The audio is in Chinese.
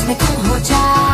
自在更和洽